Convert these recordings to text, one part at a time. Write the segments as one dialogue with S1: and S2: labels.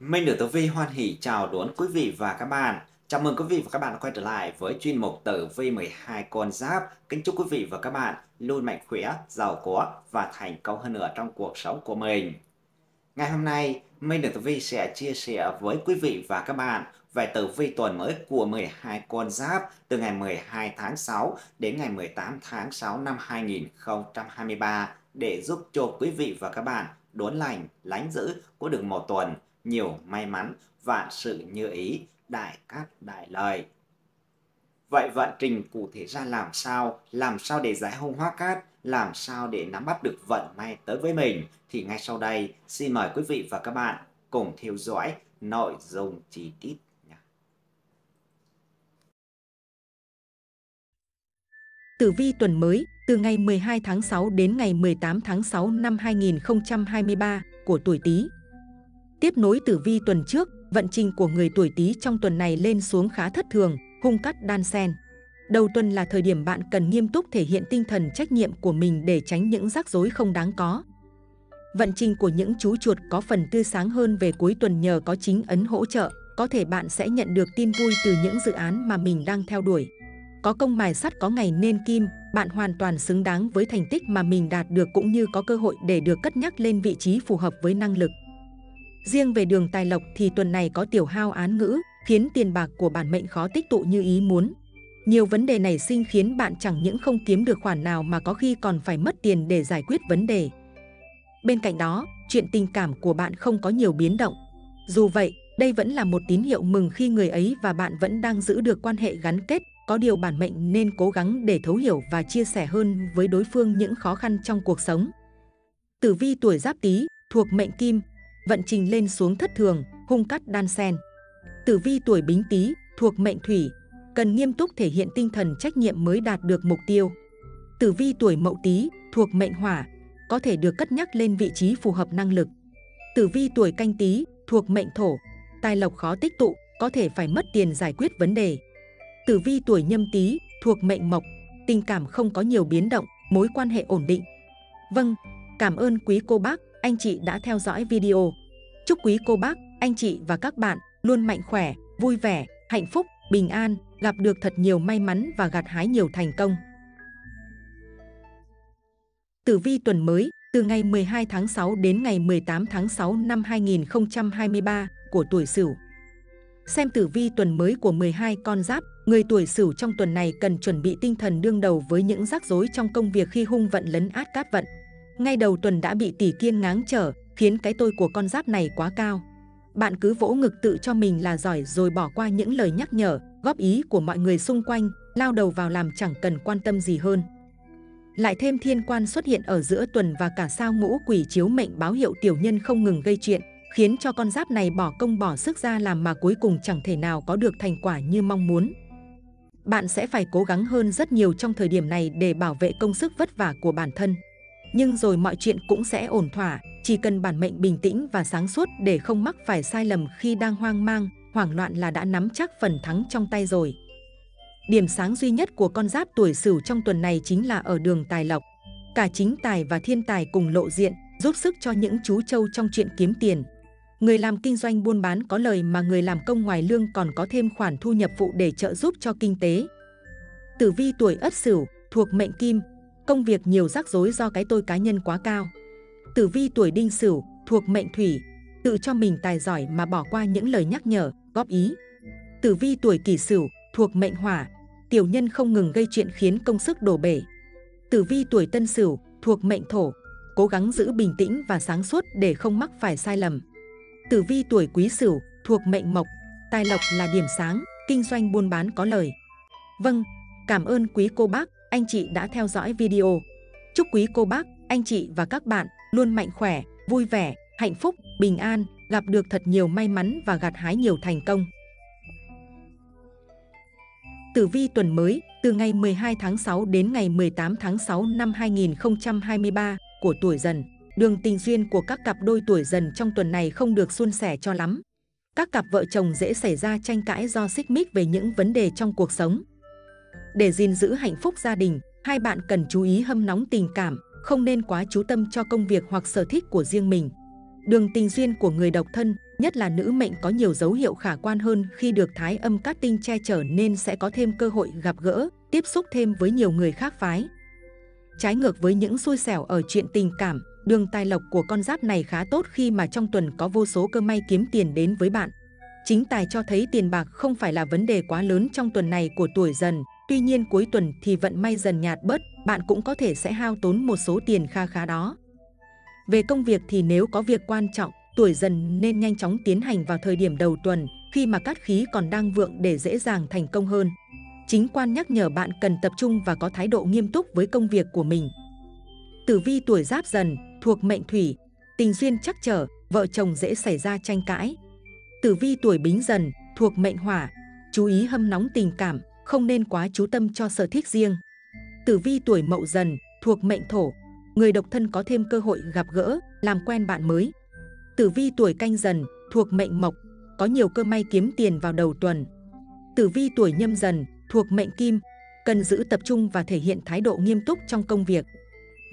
S1: Minh được Tử Vi hoan hỷ chào đón quý vị và các bạn. Chào mừng quý vị và các bạn quay trở lại với chuyên mục Tử Vi 12 con giáp. Kính chúc quý vị và các bạn luôn mạnh khỏe, giàu có và thành công hơn nữa trong cuộc sống của mình. Ngày hôm nay, Minh được Tử Vi sẽ chia sẻ với quý vị và các bạn về tử vi tuần mới của 12 con giáp từ ngày 12 tháng 6 đến ngày 18 tháng 6 năm 2023 để giúp cho quý vị và các bạn đốn lành, lánh giữ của được một tuần nhiều may mắn, vạn sự như ý, đại cát đại lợi. Vậy vận trình cụ thể ra làm sao? Làm sao để giải hung hóa cát? Làm sao để nắm bắt được vận may tới với mình? Thì ngay sau đây, xin mời quý vị và các bạn cùng theo dõi nội dung chi tiết.
S2: Tử vi tuần mới từ ngày 12 tháng 6 đến ngày 18 tháng 6 năm 2023 của tuổi Tý Tiếp nối tử vi tuần trước, vận trình của người tuổi Tý trong tuần này lên xuống khá thất thường, hung cắt đan xen. Đầu tuần là thời điểm bạn cần nghiêm túc thể hiện tinh thần trách nhiệm của mình để tránh những rắc rối không đáng có. Vận trình của những chú chuột có phần tươi sáng hơn về cuối tuần nhờ có chính ấn hỗ trợ, có thể bạn sẽ nhận được tin vui từ những dự án mà mình đang theo đuổi. Có công mài sắt có ngày nên kim, bạn hoàn toàn xứng đáng với thành tích mà mình đạt được cũng như có cơ hội để được cất nhắc lên vị trí phù hợp với năng lực. Riêng về đường tài lộc thì tuần này có tiểu hao án ngữ, khiến tiền bạc của bản mệnh khó tích tụ như ý muốn. Nhiều vấn đề nảy sinh khiến bạn chẳng những không kiếm được khoản nào mà có khi còn phải mất tiền để giải quyết vấn đề. Bên cạnh đó, chuyện tình cảm của bạn không có nhiều biến động. Dù vậy, đây vẫn là một tín hiệu mừng khi người ấy và bạn vẫn đang giữ được quan hệ gắn kết, có điều bản mệnh nên cố gắng để thấu hiểu và chia sẻ hơn với đối phương những khó khăn trong cuộc sống. Tử vi tuổi Giáp Tý thuộc mệnh Kim, vận trình lên xuống thất thường, hung cắt đan sen. Tử vi tuổi Bính Tý thuộc mệnh Thủy, cần nghiêm túc thể hiện tinh thần trách nhiệm mới đạt được mục tiêu. Tử vi tuổi Mậu Tý thuộc mệnh Hỏa, có thể được cất nhắc lên vị trí phù hợp năng lực. Tử vi tuổi Canh Tý thuộc mệnh Thổ, tài lộc khó tích tụ, có thể phải mất tiền giải quyết vấn đề. Tử vi tuổi Nhâm Tý thuộc mệnh Mộc, tình cảm không có nhiều biến động, mối quan hệ ổn định. Vâng, cảm ơn quý cô bác, anh chị đã theo dõi video. Chúc quý cô bác, anh chị và các bạn luôn mạnh khỏe, vui vẻ, hạnh phúc, bình an, gặp được thật nhiều may mắn và gặt hái nhiều thành công. Tử vi tuần mới, từ ngày 12 tháng 6 đến ngày 18 tháng 6 năm 2023 của tuổi Sửu. Xem tử vi tuần mới của 12 con giáp, người tuổi Sửu trong tuần này cần chuẩn bị tinh thần đương đầu với những rắc rối trong công việc khi hung vận lấn át cát vận. Ngay đầu tuần đã bị tỷ kiên ngáng trở, khiến cái tôi của con giáp này quá cao. Bạn cứ vỗ ngực tự cho mình là giỏi rồi bỏ qua những lời nhắc nhở, góp ý của mọi người xung quanh, lao đầu vào làm chẳng cần quan tâm gì hơn. Lại thêm thiên quan xuất hiện ở giữa tuần và cả sao ngũ quỷ chiếu mệnh báo hiệu tiểu nhân không ngừng gây chuyện, khiến cho con giáp này bỏ công bỏ sức ra làm mà cuối cùng chẳng thể nào có được thành quả như mong muốn. Bạn sẽ phải cố gắng hơn rất nhiều trong thời điểm này để bảo vệ công sức vất vả của bản thân nhưng rồi mọi chuyện cũng sẽ ổn thỏa, chỉ cần bản mệnh bình tĩnh và sáng suốt để không mắc phải sai lầm khi đang hoang mang, hoảng loạn là đã nắm chắc phần thắng trong tay rồi. Điểm sáng duy nhất của con giáp tuổi Sửu trong tuần này chính là ở đường tài lộc. Cả chính tài và thiên tài cùng lộ diện, giúp sức cho những chú trâu trong chuyện kiếm tiền. Người làm kinh doanh buôn bán có lời mà người làm công ngoài lương còn có thêm khoản thu nhập phụ để trợ giúp cho kinh tế. Tử vi tuổi Ất Sửu thuộc mệnh Kim, công việc nhiều rắc rối do cái tôi cá nhân quá cao. Tử vi tuổi đinh sửu thuộc mệnh thủy, tự cho mình tài giỏi mà bỏ qua những lời nhắc nhở, góp ý. Tử vi tuổi kỷ sửu thuộc mệnh hỏa, tiểu nhân không ngừng gây chuyện khiến công sức đổ bể. Tử vi tuổi tân sửu thuộc mệnh thổ, cố gắng giữ bình tĩnh và sáng suốt để không mắc phải sai lầm. Tử vi tuổi quý sửu thuộc mệnh mộc, tài lộc là điểm sáng, kinh doanh buôn bán có lời. Vâng, cảm ơn quý cô bác anh chị đã theo dõi video. Chúc quý cô bác, anh chị và các bạn luôn mạnh khỏe, vui vẻ, hạnh phúc, bình an, gặp được thật nhiều may mắn và gặt hái nhiều thành công. Tử vi tuần mới, từ ngày 12 tháng 6 đến ngày 18 tháng 6 năm 2023 của tuổi dần. Đường tình duyên của các cặp đôi tuổi dần trong tuần này không được suôn sẻ cho lắm. Các cặp vợ chồng dễ xảy ra tranh cãi do xích mích về những vấn đề trong cuộc sống. Để gìn giữ hạnh phúc gia đình, hai bạn cần chú ý hâm nóng tình cảm, không nên quá chú tâm cho công việc hoặc sở thích của riêng mình. Đường tình duyên của người độc thân, nhất là nữ mệnh có nhiều dấu hiệu khả quan hơn khi được thái âm cát tinh che chở nên sẽ có thêm cơ hội gặp gỡ, tiếp xúc thêm với nhiều người khác phái. Trái ngược với những xui xẻo ở chuyện tình cảm, đường tài lộc của con giáp này khá tốt khi mà trong tuần có vô số cơ may kiếm tiền đến với bạn. Chính tài cho thấy tiền bạc không phải là vấn đề quá lớn trong tuần này của tuổi dần, tuy nhiên cuối tuần thì vận may dần nhạt bớt, bạn cũng có thể sẽ hao tốn một số tiền kha khá đó. Về công việc thì nếu có việc quan trọng, tuổi dần nên nhanh chóng tiến hành vào thời điểm đầu tuần, khi mà cát khí còn đang vượng để dễ dàng thành công hơn. Chính quan nhắc nhở bạn cần tập trung và có thái độ nghiêm túc với công việc của mình. Tử vi tuổi giáp dần, thuộc mệnh thủy, tình duyên chắc trở, vợ chồng dễ xảy ra tranh cãi. Tử vi tuổi bính dần, thuộc mệnh hỏa, chú ý hâm nóng tình cảm, không nên quá chú tâm cho sở thích riêng. Tử vi tuổi mậu dần, thuộc mệnh thổ, người độc thân có thêm cơ hội gặp gỡ, làm quen bạn mới. Tử vi tuổi canh dần, thuộc mệnh mộc, có nhiều cơ may kiếm tiền vào đầu tuần. Tử vi tuổi nhâm dần, thuộc mệnh kim, cần giữ tập trung và thể hiện thái độ nghiêm túc trong công việc.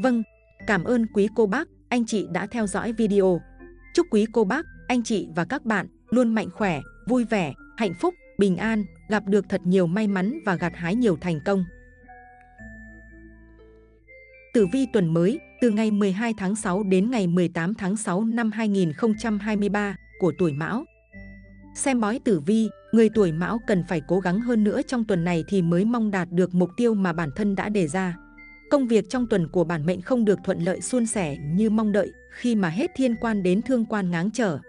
S2: Vâng, cảm ơn quý cô bác, anh chị đã theo dõi video. Chúc quý cô bác, anh chị và các bạn luôn mạnh khỏe, vui vẻ, hạnh phúc, bình an, gặp được thật nhiều may mắn và gặt hái nhiều thành công. Tử vi tuần mới từ ngày 12 tháng 6 đến ngày 18 tháng 6 năm 2023 của tuổi Mão. Xem bói tử vi, người tuổi Mão cần phải cố gắng hơn nữa trong tuần này thì mới mong đạt được mục tiêu mà bản thân đã đề ra. Công việc trong tuần của bản mệnh không được thuận lợi suôn sẻ như mong đợi khi mà hết thiên quan đến thương quan ngáng trở.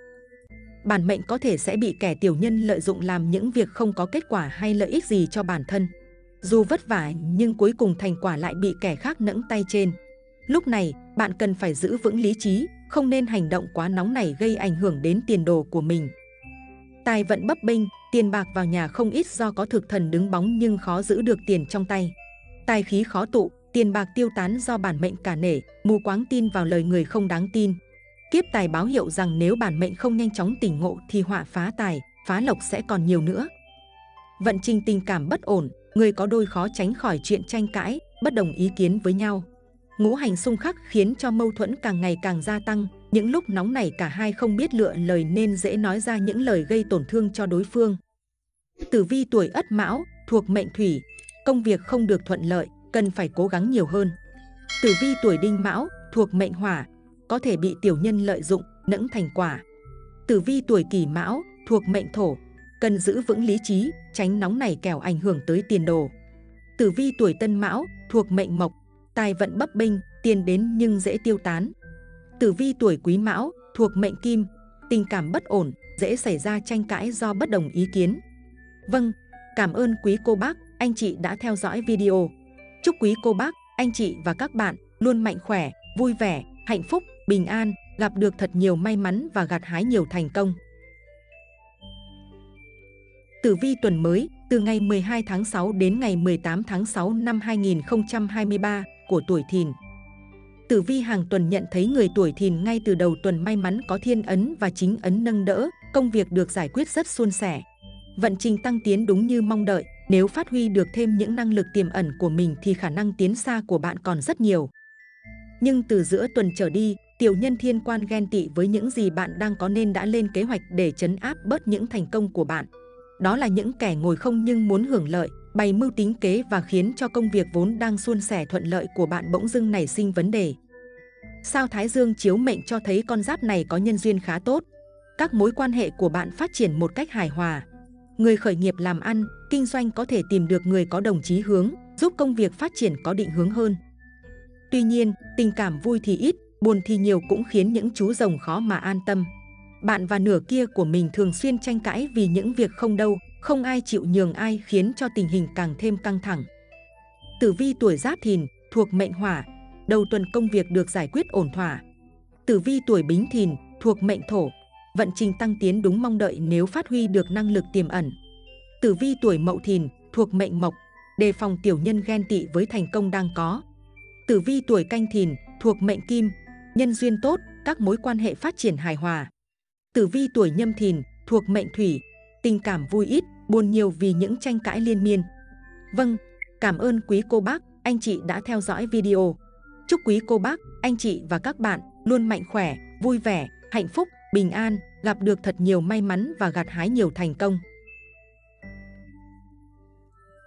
S2: Bản mệnh có thể sẽ bị kẻ tiểu nhân lợi dụng làm những việc không có kết quả hay lợi ích gì cho bản thân. Dù vất vả nhưng cuối cùng thành quả lại bị kẻ khác nẫng tay trên. Lúc này, bạn cần phải giữ vững lý trí, không nên hành động quá nóng nảy gây ảnh hưởng đến tiền đồ của mình. Tài vận bấp bênh, tiền bạc vào nhà không ít do có thực thần đứng bóng nhưng khó giữ được tiền trong tay. Tài khí khó tụ, tiền bạc tiêu tán do bản mệnh cả nể, mù quáng tin vào lời người không đáng tin. Kiếp tài báo hiệu rằng nếu bản mệnh không nhanh chóng tỉnh ngộ thì họa phá tài, phá lộc sẽ còn nhiều nữa. Vận trình tình cảm bất ổn, người có đôi khó tránh khỏi chuyện tranh cãi, bất đồng ý kiến với nhau. Ngũ hành xung khắc khiến cho mâu thuẫn càng ngày càng gia tăng, những lúc nóng này cả hai không biết lựa lời nên dễ nói ra những lời gây tổn thương cho đối phương. Tử vi tuổi Ất Mão, thuộc mệnh Thủy, công việc không được thuận lợi, cần phải cố gắng nhiều hơn. Tử vi tuổi Đinh Mão, thuộc mệnh Hỏa, có thể bị tiểu nhân lợi dụng, nẫng thành quả. Tử vi tuổi Kỷ Mão, thuộc mệnh Thổ, cần giữ vững lý trí, tránh nóng này kẻo ảnh hưởng tới tiền đồ. Tử vi tuổi Tân Mão, thuộc mệnh Mộc, tài vận bấp bênh, tiền đến nhưng dễ tiêu tán. Tử vi tuổi Quý Mão, thuộc mệnh Kim, tình cảm bất ổn, dễ xảy ra tranh cãi do bất đồng ý kiến. Vâng, cảm ơn quý cô bác, anh chị đã theo dõi video. Chúc quý cô bác, anh chị và các bạn luôn mạnh khỏe, vui vẻ, hạnh phúc, bình an, gặp được thật nhiều may mắn và gặt hái nhiều thành công. Tử vi tuần mới từ ngày 12 tháng 6 đến ngày 18 tháng 6 năm 2023 của tuổi Thìn. Tử vi hàng tuần nhận thấy người tuổi Thìn ngay từ đầu tuần may mắn có thiên ấn và chính ấn nâng đỡ, công việc được giải quyết rất suôn sẻ. Vận trình tăng tiến đúng như mong đợi, nếu phát huy được thêm những năng lực tiềm ẩn của mình thì khả năng tiến xa của bạn còn rất nhiều. Nhưng từ giữa tuần trở đi, tiểu nhân thiên quan ghen tị với những gì bạn đang có nên đã lên kế hoạch để chấn áp bớt những thành công của bạn. Đó là những kẻ ngồi không nhưng muốn hưởng lợi, bày mưu tính kế và khiến cho công việc vốn đang suôn sẻ thuận lợi của bạn bỗng dưng nảy sinh vấn đề. Sao Thái Dương chiếu mệnh cho thấy con giáp này có nhân duyên khá tốt. Các mối quan hệ của bạn phát triển một cách hài hòa. Người khởi nghiệp làm ăn, kinh doanh có thể tìm được người có đồng chí hướng, giúp công việc phát triển có định hướng hơn. Tuy nhiên, tình cảm vui thì ít, buồn thì nhiều cũng khiến những chú rồng khó mà an tâm. Bạn và nửa kia của mình thường xuyên tranh cãi vì những việc không đâu, không ai chịu nhường ai khiến cho tình hình càng thêm căng thẳng. Tử vi tuổi giáp thìn, thuộc mệnh hỏa, đầu tuần công việc được giải quyết ổn thỏa. Tử vi tuổi bính thìn, thuộc mệnh thổ, vận trình tăng tiến đúng mong đợi nếu phát huy được năng lực tiềm ẩn. Tử vi tuổi mậu thìn, thuộc mệnh mộc, đề phòng tiểu nhân ghen tị với thành công đang có. Tử vi tuổi canh thìn, thuộc mệnh kim, nhân duyên tốt, các mối quan hệ phát triển hài hòa. Tử vi tuổi nhâm thìn, thuộc mệnh thủy, tình cảm vui ít, buồn nhiều vì những tranh cãi liên miên. Vâng, cảm ơn quý cô bác, anh chị đã theo dõi video. Chúc quý cô bác, anh chị và các bạn luôn mạnh khỏe, vui vẻ, hạnh phúc, bình an, gặp được thật nhiều may mắn và gặt hái nhiều thành công.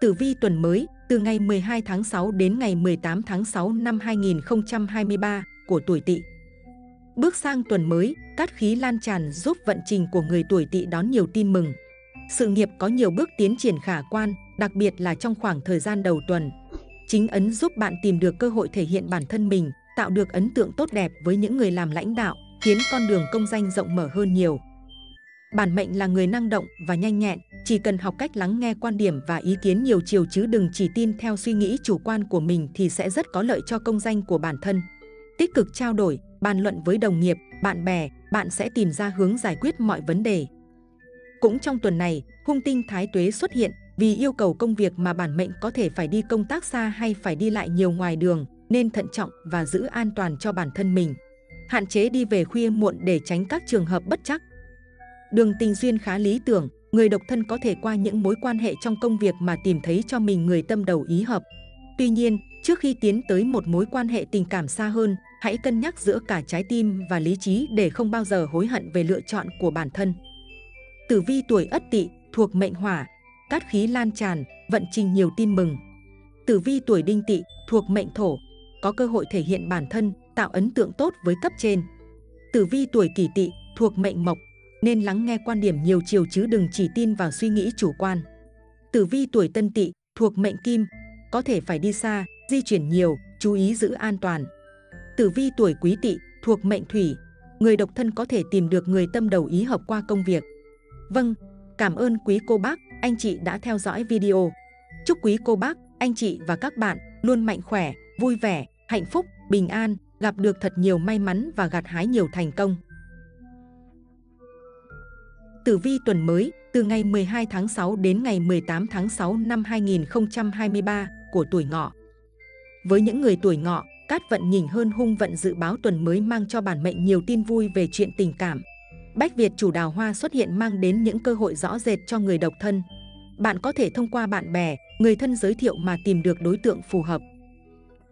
S2: Tử vi tuần mới, từ ngày 12 tháng 6 đến ngày 18 tháng 6 năm 2023 của tuổi Tỵ. Bước sang tuần mới, cát khí lan tràn giúp vận trình của người tuổi Tỵ đón nhiều tin mừng. Sự nghiệp có nhiều bước tiến triển khả quan, đặc biệt là trong khoảng thời gian đầu tuần. Chính ấn giúp bạn tìm được cơ hội thể hiện bản thân mình, tạo được ấn tượng tốt đẹp với những người làm lãnh đạo, khiến con đường công danh rộng mở hơn nhiều. Bản mệnh là người năng động và nhanh nhẹn, chỉ cần học cách lắng nghe quan điểm và ý kiến nhiều chiều chứ đừng chỉ tin theo suy nghĩ chủ quan của mình thì sẽ rất có lợi cho công danh của bản thân. Tích cực trao đổi, bàn luận với đồng nghiệp, bạn bè, bạn sẽ tìm ra hướng giải quyết mọi vấn đề. Cũng trong tuần này, hung tinh thái tuế xuất hiện vì yêu cầu công việc mà bản mệnh có thể phải đi công tác xa hay phải đi lại nhiều ngoài đường, nên thận trọng và giữ an toàn cho bản thân mình. Hạn chế đi về khuya muộn để tránh các trường hợp bất chắc. Đường tình duyên khá lý tưởng, người độc thân có thể qua những mối quan hệ trong công việc mà tìm thấy cho mình người tâm đầu ý hợp. Tuy nhiên, trước khi tiến tới một mối quan hệ tình cảm xa hơn, hãy cân nhắc giữa cả trái tim và lý trí để không bao giờ hối hận về lựa chọn của bản thân. Tử vi tuổi Ất Tỵ thuộc mệnh Hỏa, cát khí lan tràn, vận trình nhiều tin mừng. Tử vi tuổi Đinh Tỵ thuộc mệnh Thổ, có cơ hội thể hiện bản thân, tạo ấn tượng tốt với cấp trên. Tử vi tuổi Kỷ Tỵ thuộc mệnh Mộc, nên lắng nghe quan điểm nhiều chiều chứ đừng chỉ tin vào suy nghĩ chủ quan. Tử vi tuổi Tân Tỵ thuộc mệnh Kim, có thể phải đi xa, di chuyển nhiều, chú ý giữ an toàn. Tử vi tuổi Quý Tỵ thuộc mệnh Thủy, người độc thân có thể tìm được người tâm đầu ý hợp qua công việc. Vâng, cảm ơn quý cô bác, anh chị đã theo dõi video. Chúc quý cô bác, anh chị và các bạn luôn mạnh khỏe, vui vẻ, hạnh phúc, bình an, gặp được thật nhiều may mắn và gặt hái nhiều thành công. Tử vi tuần mới, từ ngày 12 tháng 6 đến ngày 18 tháng 6 năm 2023 của tuổi ngọ. Với những người tuổi ngọ, cát vận nhìn hơn hung vận dự báo tuần mới mang cho bản mệnh nhiều tin vui về chuyện tình cảm. Bách Việt chủ đào hoa xuất hiện mang đến những cơ hội rõ rệt cho người độc thân. Bạn có thể thông qua bạn bè, người thân giới thiệu mà tìm được đối tượng phù hợp.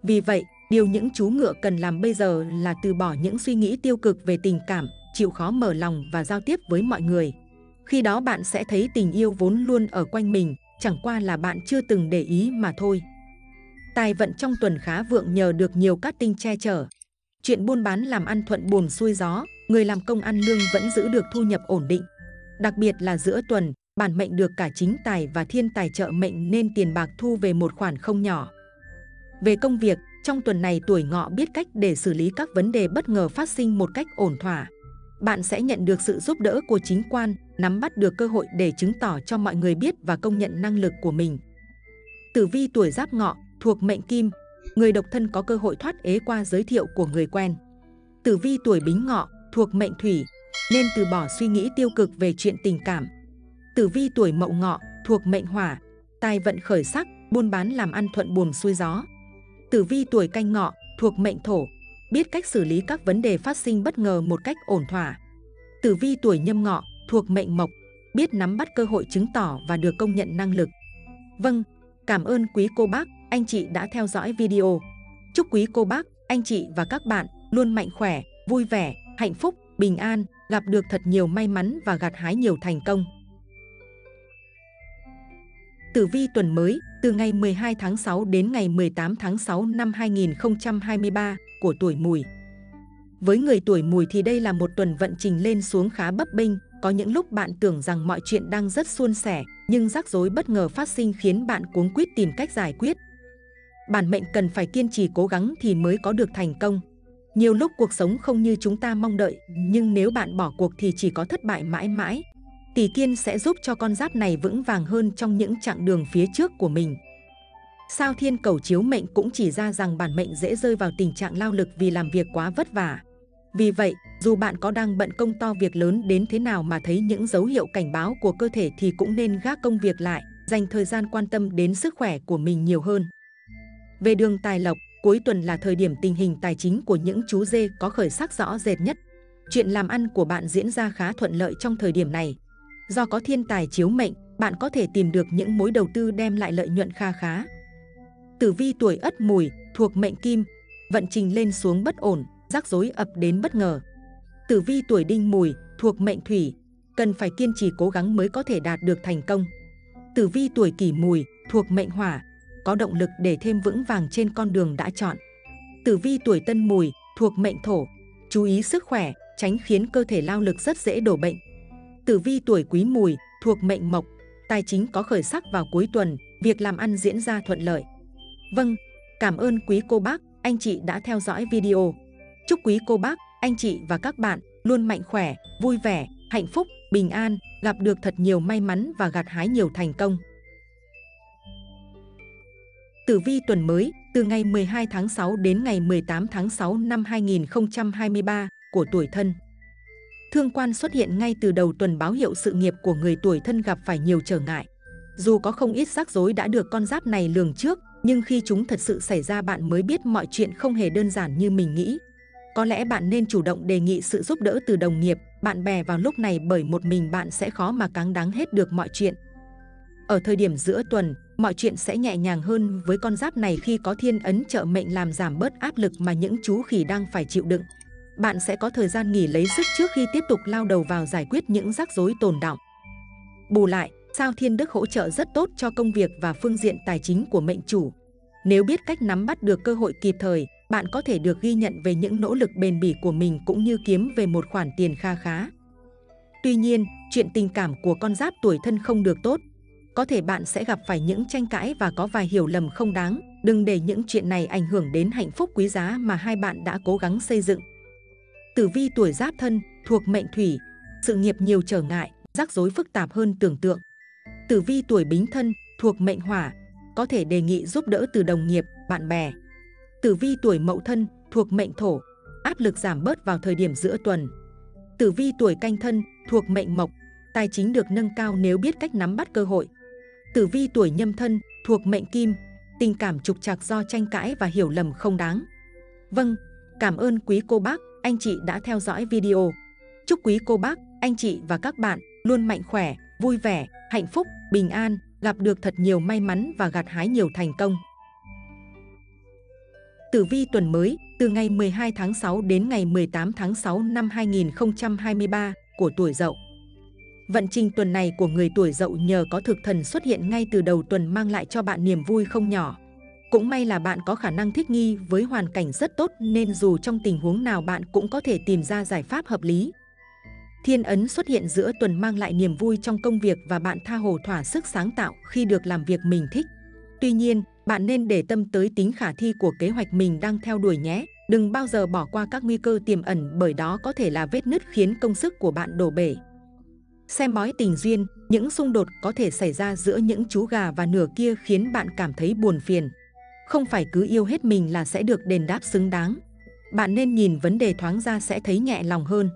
S2: Vì vậy, điều những chú ngựa cần làm bây giờ là từ bỏ những suy nghĩ tiêu cực về tình cảm, chịu khó mở lòng và giao tiếp với mọi người. Khi đó bạn sẽ thấy tình yêu vốn luôn ở quanh mình, chẳng qua là bạn chưa từng để ý mà thôi. Tài vận trong tuần khá vượng nhờ được nhiều cát tinh che chở. Chuyện buôn bán làm ăn thuận buồm xuôi gió, người làm công ăn lương vẫn giữ được thu nhập ổn định. Đặc biệt là giữa tuần, bản mệnh được cả chính tài và thiên tài trợ mệnh nên tiền bạc thu về một khoản không nhỏ. Về công việc, trong tuần này tuổi ngọ biết cách để xử lý các vấn đề bất ngờ phát sinh một cách ổn thỏa. Bạn sẽ nhận được sự giúp đỡ của chính quan, nắm bắt được cơ hội để chứng tỏ cho mọi người biết và công nhận năng lực của mình. Tử vi tuổi giáp ngọ thuộc mệnh kim, người độc thân có cơ hội thoát ế qua giới thiệu của người quen. Tử vi tuổi bính ngọ thuộc mệnh thủy, nên từ bỏ suy nghĩ tiêu cực về chuyện tình cảm. Tử vi tuổi mậu ngọ thuộc mệnh hỏa, tài vận khởi sắc, buôn bán làm ăn thuận buồm xuôi gió. Tử vi tuổi canh ngọ thuộc mệnh thổ, biết cách xử lý các vấn đề phát sinh bất ngờ một cách ổn thỏa. Tử vi tuổi nhâm ngọ thuộc mệnh mộc, biết nắm bắt cơ hội chứng tỏ và được công nhận năng lực. Vâng, cảm ơn quý cô bác, anh chị đã theo dõi video. Chúc quý cô bác, anh chị và các bạn luôn mạnh khỏe, vui vẻ, hạnh phúc, bình an, gặp được thật nhiều may mắn và gặt hái nhiều thành công. Tử vi tuần mới, từ ngày 12 tháng 6 đến ngày 18 tháng 6 năm 2023 của tuổi mùi. Với người tuổi mùi thì đây là một tuần vận trình lên xuống khá bấp bênh, có những lúc bạn tưởng rằng mọi chuyện đang rất suôn sẻ, nhưng rắc rối bất ngờ phát sinh khiến bạn cuống quýt tìm cách giải quyết. Bản mệnh cần phải kiên trì cố gắng thì mới có được thành công. Nhiều lúc cuộc sống không như chúng ta mong đợi, nhưng nếu bạn bỏ cuộc thì chỉ có thất bại mãi mãi. Tỷ kiên sẽ giúp cho con giáp này vững vàng hơn trong những chặng đường phía trước của mình. Sao thiên cầu chiếu mệnh cũng chỉ ra rằng bản mệnh dễ rơi vào tình trạng lao lực vì làm việc quá vất vả. Vì vậy, dù bạn có đang bận công to việc lớn đến thế nào mà thấy những dấu hiệu cảnh báo của cơ thể thì cũng nên gác công việc lại, dành thời gian quan tâm đến sức khỏe của mình nhiều hơn. Về đường tài lộc, cuối tuần là thời điểm tình hình tài chính của những chú dê có khởi sắc rõ rệt nhất. Chuyện làm ăn của bạn diễn ra khá thuận lợi trong thời điểm này. Do có thiên tài chiếu mệnh, bạn có thể tìm được những mối đầu tư đem lại lợi nhuận kha khá. Tử vi tuổi Ất Mùi thuộc mệnh Kim, vận trình lên xuống bất ổn, rắc rối ập đến bất ngờ. Tử vi tuổi đinh mùi thuộc mệnh thủy, cần phải kiên trì cố gắng mới có thể đạt được thành công. Tử vi tuổi kỷ mùi thuộc mệnh hỏa, có động lực để thêm vững vàng trên con đường đã chọn. Tử vi tuổi tân mùi thuộc mệnh thổ, chú ý sức khỏe, tránh khiến cơ thể lao lực rất dễ đổ bệnh. Tử vi tuổi quý mùi thuộc mệnh mộc, tài chính có khởi sắc vào cuối tuần, việc làm ăn diễn ra thuận lợi. Vâng, cảm ơn quý cô bác, anh chị đã theo dõi video. Chúc quý cô bác, anh chị và các bạn luôn mạnh khỏe, vui vẻ, hạnh phúc, bình an, gặp được thật nhiều may mắn và gặt hái nhiều thành công. Tử vi tuần mới từ ngày 12 tháng 6 đến ngày 18 tháng 6 năm 2023 của tuổi thân. Thương quan xuất hiện ngay từ đầu tuần báo hiệu sự nghiệp của người tuổi thân gặp phải nhiều trở ngại. Dù có không ít rắc rối đã được con giáp này lường trước, nhưng khi chúng thật sự xảy ra bạn mới biết mọi chuyện không hề đơn giản như mình nghĩ. Có lẽ bạn nên chủ động đề nghị sự giúp đỡ từ đồng nghiệp, bạn bè vào lúc này bởi một mình bạn sẽ khó mà cáng đáng hết được mọi chuyện. Ở thời điểm giữa tuần, mọi chuyện sẽ nhẹ nhàng hơn với con giáp này khi có thiên ấn trợ mệnh làm giảm bớt áp lực mà những chú khỉ đang phải chịu đựng. Bạn sẽ có thời gian nghỉ lấy sức trước khi tiếp tục lao đầu vào giải quyết những rắc rối tồn đọng. Bù lại, sao thiên đức hỗ trợ rất tốt cho công việc và phương diện tài chính của mệnh chủ. Nếu biết cách nắm bắt được cơ hội kịp thời, bạn có thể được ghi nhận về những nỗ lực bền bỉ của mình cũng như kiếm về một khoản tiền kha khá. Tuy nhiên, chuyện tình cảm của con giáp tuổi thân không được tốt. Có thể bạn sẽ gặp phải những tranh cãi và có vài hiểu lầm không đáng. Đừng để những chuyện này ảnh hưởng đến hạnh phúc quý giá mà hai bạn đã cố gắng xây dựng. Tử vi tuổi giáp thân thuộc mệnh thủy, sự nghiệp nhiều trở ngại, rắc rối phức tạp hơn tưởng tượng. Tử vi tuổi bính thân thuộc mệnh hỏa, có thể đề nghị giúp đỡ từ đồng nghiệp, bạn bè. Tử vi tuổi mậu thân thuộc mệnh thổ, áp lực giảm bớt vào thời điểm giữa tuần. Tử vi tuổi canh thân thuộc mệnh mộc, tài chính được nâng cao nếu biết cách nắm bắt cơ hội. Tử vi tuổi nhâm thân thuộc mệnh kim, tình cảm trục trặc do tranh cãi và hiểu lầm không đáng. Vâng, cảm ơn quý cô bác, anh chị đã theo dõi video. Chúc quý cô bác, anh chị và các bạn luôn mạnh khỏe, vui vẻ, hạnh phúc, bình an, gặp được thật nhiều may mắn và gặt hái nhiều thành công. Tử vi tuần mới từ ngày 12 tháng 6 đến ngày 18 tháng 6 năm 2023 của tuổi Dậu. Vận trình tuần này của người tuổi Dậu nhờ có thực thần xuất hiện ngay từ đầu tuần mang lại cho bạn niềm vui không nhỏ. Cũng may là bạn có khả năng thích nghi với hoàn cảnh rất tốt nên dù trong tình huống nào bạn cũng có thể tìm ra giải pháp hợp lý. Thiên ấn xuất hiện giữa tuần mang lại niềm vui trong công việc và bạn tha hồ thỏa sức sáng tạo khi được làm việc mình thích. Tuy nhiên, bạn nên để tâm tới tính khả thi của kế hoạch mình đang theo đuổi nhé. Đừng bao giờ bỏ qua các nguy cơ tiềm ẩn bởi đó có thể là vết nứt khiến công sức của bạn đổ bể. Xem bói tình duyên, những xung đột có thể xảy ra giữa những chú gà và nửa kia khiến bạn cảm thấy buồn phiền. Không phải cứ yêu hết mình là sẽ được đền đáp xứng đáng. Bạn nên nhìn vấn đề thoáng ra sẽ thấy nhẹ lòng hơn.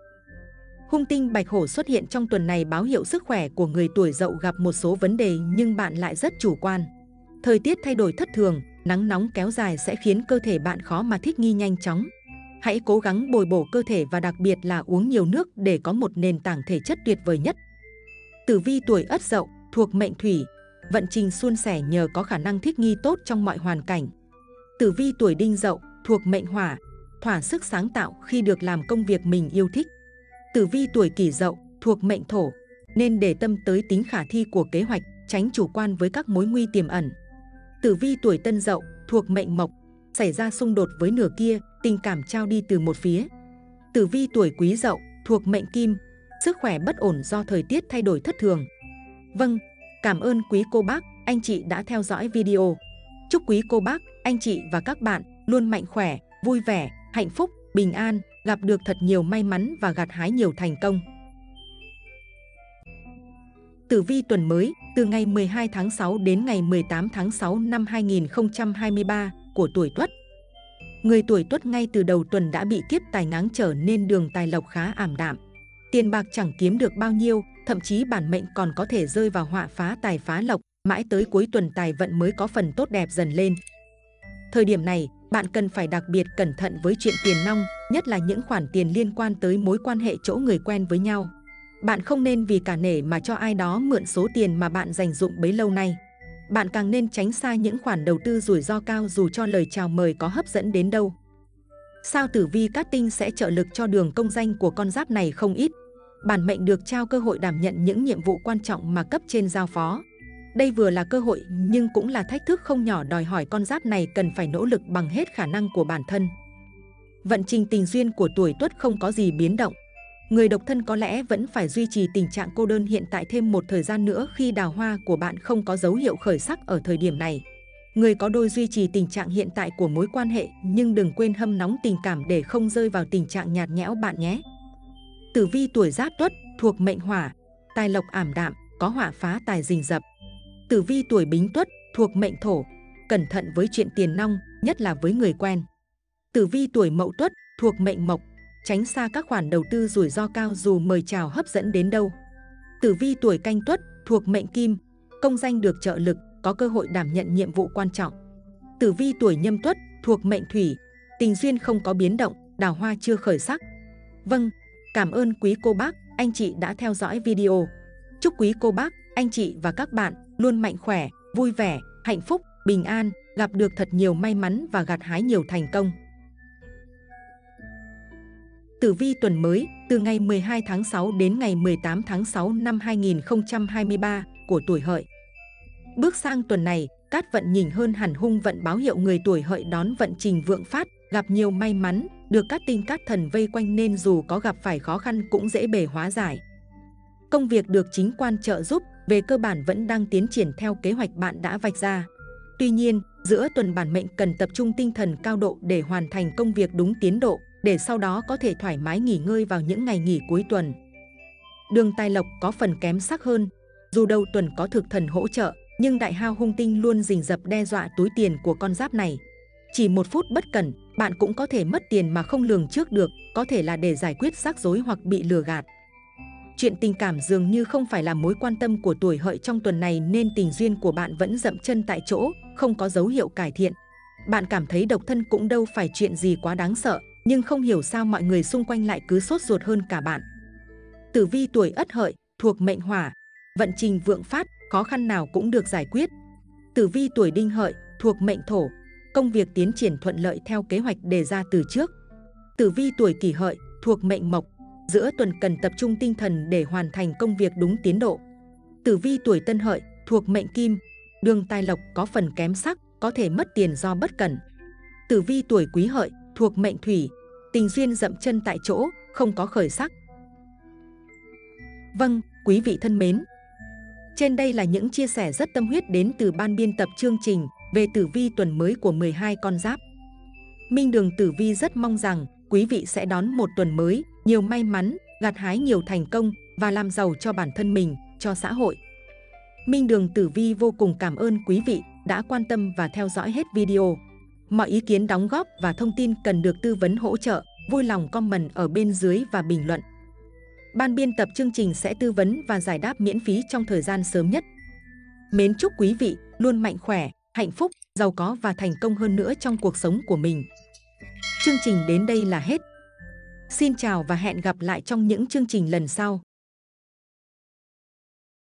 S2: Hung tinh bạch hổ xuất hiện trong tuần này báo hiệu sức khỏe của người tuổi dậu gặp một số vấn đề nhưng bạn lại rất chủ quan. Thời tiết thay đổi thất thường, nắng nóng kéo dài sẽ khiến cơ thể bạn khó mà thích nghi nhanh chóng. Hãy cố gắng bồi bổ cơ thể và đặc biệt là uống nhiều nước để có một nền tảng thể chất tuyệt vời nhất. Tử vi tuổi ất dậu thuộc mệnh thủy, vận trình suôn sẻ nhờ có khả năng thích nghi tốt trong mọi hoàn cảnh. Tử vi tuổi đinh dậu thuộc mệnh hỏa, thỏa sức sáng tạo khi được làm công việc mình yêu thích. Tử vi tuổi kỷ dậu thuộc mệnh thổ, nên để tâm tới tính khả thi của kế hoạch, tránh chủ quan với các mối nguy tiềm ẩn. Tử vi tuổi tân dậu thuộc mệnh mộc, xảy ra xung đột với nửa kia, tình cảm trao đi từ một phía. Tử vi tuổi quý dậu thuộc mệnh kim, sức khỏe bất ổn do thời tiết thay đổi thất thường. Vâng, cảm ơn quý cô bác, anh chị đã theo dõi video. Chúc quý cô bác, anh chị và các bạn luôn mạnh khỏe, vui vẻ, hạnh phúc, bình an, gặp được thật nhiều may mắn và gặt hái nhiều thành công. Tử vi tuần mới từ ngày 12 tháng 6 đến ngày 18 tháng 6 năm 2023 của tuổi Tuất. Người tuổi Tuất ngay từ đầu tuần đã bị kiếp tài ngáng trở nên đường tài lộc khá ảm đạm. Tiền bạc chẳng kiếm được bao nhiêu, thậm chí bản mệnh còn có thể rơi vào họa phá tài phá lộc, mãi tới cuối tuần tài vận mới có phần tốt đẹp dần lên. Thời điểm này, bạn cần phải đặc biệt cẩn thận với chuyện tiền nong, nhất là những khoản tiền liên quan tới mối quan hệ chỗ người quen với nhau. Bạn không nên vì cả nể mà cho ai đó mượn số tiền mà bạn dành dụng bấy lâu nay. Bạn càng nên tránh xa những khoản đầu tư rủi ro cao dù cho lời chào mời có hấp dẫn đến đâu. Sao tử vi cát tinh sẽ trợ lực cho đường công danh của con giáp này không ít. Bản mệnh được trao cơ hội đảm nhận những nhiệm vụ quan trọng mà cấp trên giao phó. Đây vừa là cơ hội, nhưng cũng là thách thức không nhỏ đòi hỏi con giáp này cần phải nỗ lực bằng hết khả năng của bản thân. Vận trình tình duyên của tuổi tuất không có gì biến động. Người độc thân có lẽ vẫn phải duy trì tình trạng cô đơn hiện tại thêm một thời gian nữa khi đào hoa của bạn không có dấu hiệu khởi sắc ở thời điểm này. Người có đôi duy trì tình trạng hiện tại của mối quan hệ, nhưng đừng quên hâm nóng tình cảm để không rơi vào tình trạng nhạt nhẽo bạn nhé. Tử vi tuổi giáp tuất thuộc mệnh hỏa, tài lộc ảm đạm, có họa phá tài rình rập. Tử vi tuổi bính tuất thuộc mệnh thổ, cẩn thận với chuyện tiền nong, nhất là với người quen. Tử vi tuổi mậu tuất thuộc mệnh mộc, tránh xa các khoản đầu tư rủi ro cao dù mời chào hấp dẫn đến đâu. Tử vi tuổi canh tuất thuộc mệnh kim, công danh được trợ lực, có cơ hội đảm nhận nhiệm vụ quan trọng. Tử vi tuổi nhâm tuất thuộc mệnh thủy, tình duyên không có biến động, đào hoa chưa khởi sắc. Vâng, cảm ơn quý cô bác, anh chị đã theo dõi video. Chúc quý cô bác, anh chị và các bạn luôn mạnh khỏe, vui vẻ, hạnh phúc, bình an, gặp được thật nhiều may mắn và gặt hái nhiều thành công. Tử vi tuần mới từ ngày 12 tháng 6 đến ngày 18 tháng 6 năm 2023 của tuổi hợi. Bước sang tuần này, cát vận nhìn hơn hẳn hung vận báo hiệu người tuổi hợi đón vận trình vượng phát, gặp nhiều may mắn, được các tinh cát thần vây quanh nên dù có gặp phải khó khăn cũng dễ bề hóa giải. Công việc được chính quan trợ giúp, về cơ bản vẫn đang tiến triển theo kế hoạch bạn đã vạch ra. Tuy nhiên, giữa tuần bản mệnh cần tập trung tinh thần cao độ để hoàn thành công việc đúng tiến độ, để sau đó có thể thoải mái nghỉ ngơi vào những ngày nghỉ cuối tuần. Đường tài lộc có phần kém sắc hơn, dù đầu tuần có thực thần hỗ trợ, nhưng đại hao hung tinh luôn rình rập đe dọa túi tiền của con giáp này. Chỉ một phút bất cẩn, bạn cũng có thể mất tiền mà không lường trước được, có thể là để giải quyết rắc rối hoặc bị lừa gạt. Chuyện tình cảm dường như không phải là mối quan tâm của tuổi hợi trong tuần này nên tình duyên của bạn vẫn dậm chân tại chỗ, không có dấu hiệu cải thiện. Bạn cảm thấy độc thân cũng đâu phải chuyện gì quá đáng sợ, nhưng không hiểu sao mọi người xung quanh lại cứ sốt ruột hơn cả bạn. Tử vi tuổi ất hợi, thuộc mệnh hỏa, vận trình vượng phát, khó khăn nào cũng được giải quyết. Tử vi tuổi đinh hợi, thuộc mệnh thổ, công việc tiến triển thuận lợi theo kế hoạch đề ra từ trước. Tử vi tuổi kỷ hợi, thuộc mệnh mộc, giữa tuần cần tập trung tinh thần để hoàn thành công việc đúng tiến độ. Tử vi tuổi tân hợi, thuộc mệnh kim, đường tài lộc có phần kém sắc, có thể mất tiền do bất cẩn. Tử vi tuổi quý hợi, thuộc mệnh thủy, tình duyên dậm chân tại chỗ, không có khởi sắc. Vâng, quý vị thân mến, trên đây là những chia sẻ rất tâm huyết đến từ ban biên tập chương trình về tử vi tuần mới của 12 con giáp. Minh Đường Tử Vi rất mong rằng quý vị sẽ đón một tuần mới, nhiều may mắn, gặt hái nhiều thành công và làm giàu cho bản thân mình, cho xã hội. Minh Đường Tử Vi vô cùng cảm ơn quý vị đã quan tâm và theo dõi hết video. Mọi ý kiến đóng góp và thông tin cần được tư vấn hỗ trợ, vui lòng comment ở bên dưới và bình luận. Ban biên tập chương trình sẽ tư vấn và giải đáp miễn phí trong thời gian sớm nhất. Mến chúc quý vị luôn mạnh khỏe, hạnh phúc, giàu có và thành công hơn nữa trong cuộc sống của mình. Chương trình đến đây là hết. Xin chào và hẹn gặp lại trong những chương trình lần sau.